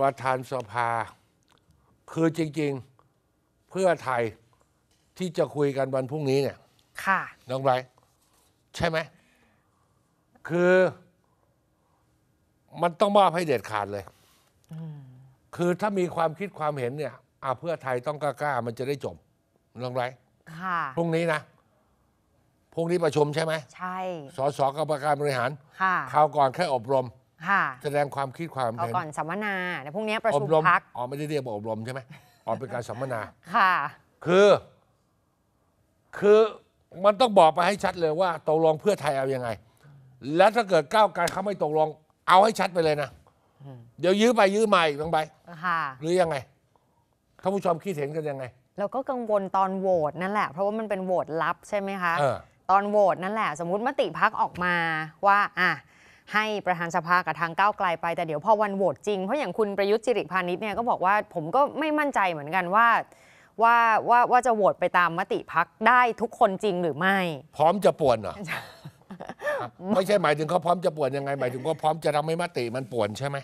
ประธานสภา คือจริง ๆ เพื่อไทยที่จะคุยกันวันพรุ่งนี้เนี่ย ค่ะ น้องไบรท์ใช่ไหม คือมันต้องมอบให้เด็ดขาดเลย คือถ้ามีความคิดความเห็นเนี่ยอาเพื่อไทยต้องกล้าๆมันจะได้จบน้องไบรท์ค่ะ พรุ่งนี้นะพรุ่งนี้ประชุมใช่ไหม ใช่ สสกรรมการบริหารค่ะ คราวก่อนแค่อบรม ค่ะแสดงความคิดความเอาเห็นก่อนสัมมนาเดี๋ยวพรุ่งนี้ประอชุบมรมพักอ๋อไม่ได้เรียกว่าอบรมใช่ไหมอ๋อเป็นการสัมมนา ค่ะ คือ คือมันต้องบอกไปให้ชัดเลยว่าตกลงเพื่อไทยเอายังไง แล้วถ้าเกิดก้าวไกลเขาไม่ตกลง เอาให้ชัดไปเลยนะเดี๋ยวยื้อไปยื้อมาอีกบางใบค่ะ หรือยังไงท่านผู้ชมคิดเห็นกันยังไง แล้วก็กังวลตอนโหวตนั่นแหละ เพราะว่ามันเป็นโหวตลับใช่ไหมคะ เออ ตอนโหวตนั่นแหละ สมมติมติพักออกมาว่า อะ ให้ประธานสภากับทางก้าวไกลไป แต่เดี๋ยวพอวันโหวตจริง เพราะอย่างคุณประยุทธ์จิริพานิชเนี่ยก็บอกว่าผมก็ไม่มั่นใจเหมือนกันว่าว่าว่าว่าจะโหวตไปตามมติพักได้ทุกคนจริงหรือไม่ พร้อมจะป่วนเหรอ ไม่ใช่หมายถึงเขาพร้อมจะป่วนยังไง หมายถึงว่าพร้อมจะทำให้มติมันป่วนใช่ไหม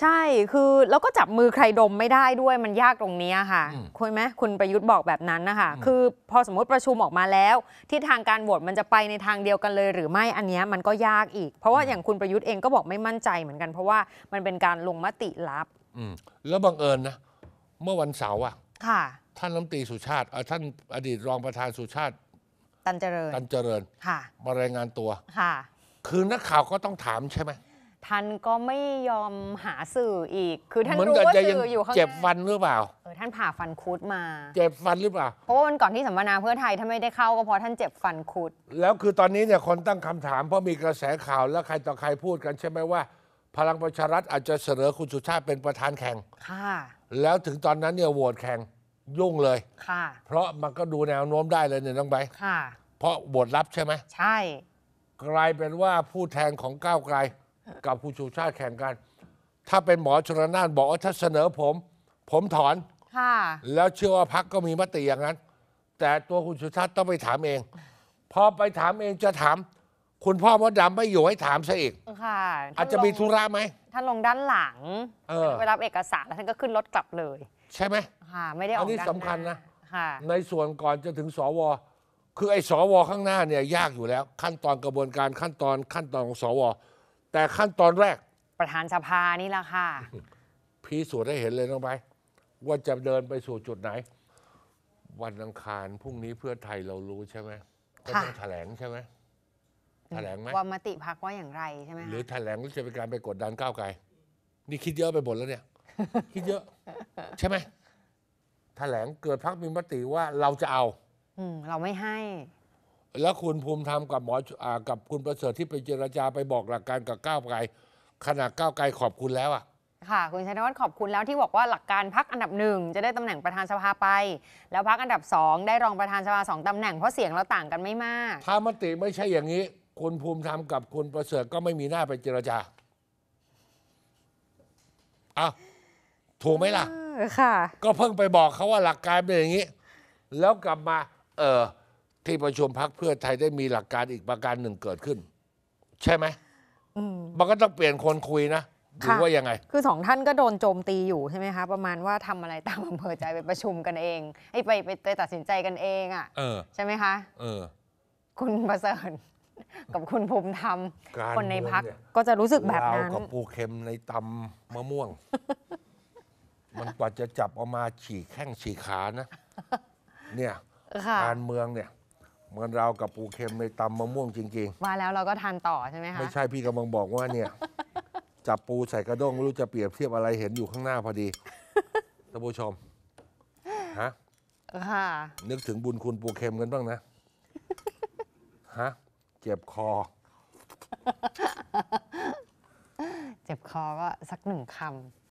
ใช่คือแล้วก็จับมือใครดมไม่ได้ด้วยมันยากตรงเนี้ยค่ะอืมคุยไหมคุณประยุทธ์บอกแบบนั้นนะคะคือพอสมมติประชุมออกมาแล้วที่ทางการโหวตมันจะไปในทางเดียวกันเลย หรือไม่อันเนี้ยมันก็ยากอีก เพราะว่าอย่างคุณประยุทธ์เองก็บอกไม่มั่นใจเหมือนกัน เพราะว่ามันเป็นการลงมติลับอืมแล้วบังเอิญนะเมื่อวันเสาร์อะค่ะท่านรัฐมนตรีสุชาติเอ่อท่านอดีตรองประธานสุชาติ ตันเจริญตันเจริญค่ะมารายงานตัวค่ะคือนักข่าวก็ต้องถามใช่ไหม ท่านก็ไม่ยอมหาสื่ออีก คือท่านเหมือนรู้กับว่าจะยังสื่ออยู่ข้างหเจ็บน้าฟันหรือเปล่า เออท่านผ่าฟันคุดมา เจ็บฟันหรือเปล่า เพราะว่าวันก่อนที่สัมมนาเพื่อไทยท่านไม่ได้เข้าก็เพราะท่านเจ็บฟันคุด แล้วคือตอนนี้เนี่ยคนตั้งคำถามเพราะมีกระแสข่าวแล้วใครต่อใครพูดกันใช่ไหมว่า พลังประชารัฐอาจจะเสนอคุณสุชาติเป็นประธานแข่ง ค่ะ แล้วถึงตอนนั้นเนี่ยโหวตแข่งยุ่งเลย ค่ะ เพราะมันก็ดูแนวโน้มได้เลยเนี่ยน้องใบร์ทค่ะ เพราะโหวตลับใช่ไหมใช่ กลายเป็นว่าผู้แทนของก้าวไกล กับคุณสุชาติแข่งกัน ถ้าเป็นหมอชลนานบอกว่าถ้าเสนอผม ผมถอน ค่ะ แล้วเชื่อว่าพักก็มีมติอย่างนั้น แต่ตัวคุณสุชาติต้องไปถามเอง พอไปถามเองจะถาม คุณพ่อมดดำไม่อยู่ให้ถามซะอีก ค่ะอาจจะมีธุระไหม ท่านลงด้านหลังเออ ไปรับเอกสารแล้วท่านก็ขึ้นรถกลับเลย ใช่ไหม ค่ะ ไม่ได้ออกอันนี้ด้านสำคัญหานะ ค่ะ ในส่วนก่อนจะถึงสว คือไอ้สวข้างหน้าเนี่ยยากอยู่แล้ว ขั้นตอนกระบวนการขั้นตอนขั้นตอนของสว แต่ขั้นตอนแรกประธานสภานี่แหละค่ะ พิสูจน์ให้เห็นเลยน้องไป ว่าจะเดินไปสู่จุดไหน วันอังคารพรุ่งนี้เพื่อไทยเรารู้ใช่ไหมก็ต้องค่ะแถลงใช่ไหมแถลงไหมว่ามติพักว่าอย่างไรใช่ไหมหรือคะแถลงแล้วจะเป็นการไปกดดันก้าวไกลนี่คิดเยอะไปหมดแล้วเนี่ย คิดเยอะใช่ไหมแถลงเกิดพักมีมติว่าเราจะเอา อืมเราไม่ให้ แล้วคุณภูมิธรรมกับหมออากับคุณประเสริฐที่ไปเจรจาไปบอกหลักการกับก้าวไกลขณะก้าวไกลขอบคุณแล้วอะค่ะคุณชัยนวัฒน์ขอบคุณแล้วที่บอกว่าหลักการพักอันดับหนึ่งจะได้ตำแหน่งประธานสภาไป แล้วพักอันดับสองได้รองประธานสภาสองตำแหน่งเพราะเสียงเราต่างกันไม่มาก ถ้ามติไม่ใช่อย่างนี้ คุณภูมิธรรมกับคุณประเสริฐก็ไม่มีหน้าไปเจรจาอ้าวถูกไหมล่ะเออค่ะ ก็เพิ่งไปบอกเขาว่าหลักการเป็นอย่างนี้ แล้วกลับมา เออ ที่ประชุมพักเพื่อไทยได้มีหลักการอีกประการหนึ่งเกิดขึ้น ใช่ไหมอืม มันก็ต้องเปลี่ยนคนคุยนะหรือค่ะ ว่ายังไง คือสองท่านก็โดนโจมตีอยู่ใช่ไหมคะ ประมาณว่าทำอะไรตามอำเภอใจไปประชุมกันเองไอ้ยไปไปไปตัดสินใจกันเองอะ เออ ใช่ไหมคะ เออ คุณประเสริฐ กับคุณภูมิธรรม การคนในพักเมืองเนี่ย ก็จะรู้สึกแบบนั้นลาวกับปูเค็มในตำมะม่วง มันกว่าจะจับออกมาฉีกแข้งฉีกขานะ เนี่ย ค่ะ การเมืองเนี่ย เหมือนเรากับปูเค็มในตำมะม่วงจริงมาแล้วเราก็ทานต่อใช่ไหมๆ คะไม่ใช่พี่กำลังบอกว่าเนี่ย จับปูใส่กระด้งไม่รู้จะเปรียบเทียบอะไรเห็นอยู่ข้างหน้าพอดีท่านผู้ชมฮะค่ะ นึกถึงบุญคุณปูเค็มกันบ้างนะฮะเจ็บคอ เจ็บคอก็สักหนึ่งค